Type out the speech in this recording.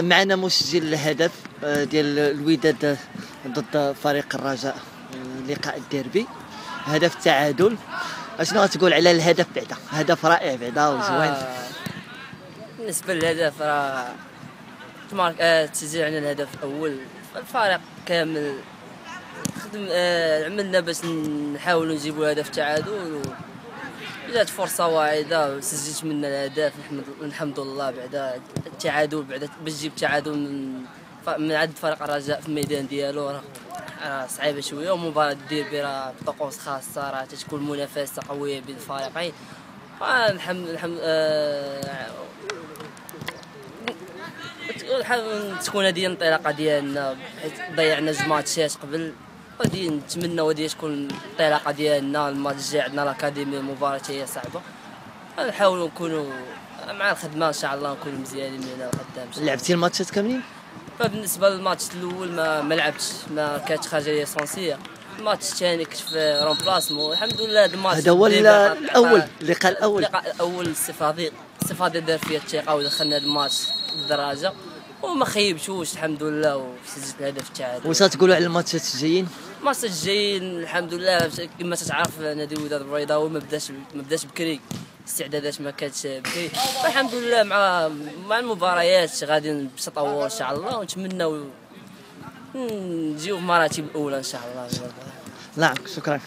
معنا مسجل الهدف آه، ديال الوداد ضد فريق الرجاء آه، لقاء الديربي. هدف التعادل أشنو غتقول على الهدف بعدا؟ هدف رائع بعدا وزوين. آه، بالنسبة للهدف راه تمارك آه عندنا الهدف الأول. الفريق كامل. خدم عملنا باش نحاولوا نجيبوا هدف تعادل و جات فرصة واعدة وسجلت منا الهدف نحمد الحمد لله بعدا التعادل بعدا باش تجيب تعادل من من عند فريق الرجاء في الميدان ديالو. راه راه صعيبة شوية ومباراة الديربي راه بطقوس خاصة راه تتكون منافسة قوية بين الفريقين. آه، الحمد الحمد آه الحمد تكون هذه الانطلاقة ديالنا حيت ضيعنا جوج ماتشات قبل. غادي نتمنى غادي تكون الانطلاقه ديالنا الماتش الجاي عندنا الاكاديمي مباراه هي صعبه نحاولوا نكونوا مع الخدمة إن شاء الله نكونوا مزيانين من هنا لقدام. لعبتي الماتشات كاملين؟ فبالنسبة للماتش الأول ما, ما لعبتش ما كانت خارجة لي اسونسيه الماتش الثاني كنت في رومبلاسمون الحمد لله هذا الماتش هذا هو الأول اللقاء الأول. اللقاء الأول الصفادي الصفادي دار فيها الثقة ودخلنا هذا الماتش بالدراجه وما خيبتوش الحمد لله وسجلت الهدف التعادل واش غتقولوا على الماتشات الجايين؟ الماتش الجاي الحمد لله كما تعرف نادي الوداد البيضاوي ما بداش ما بداش بكري. الاستعدادات ما كانتش بكري. الحمد لله مع مع المباريات غادي بتطور إن شاء الله. ونتمناو نجيو في المراتب الأولى إن شاء الله. نعم شكرا.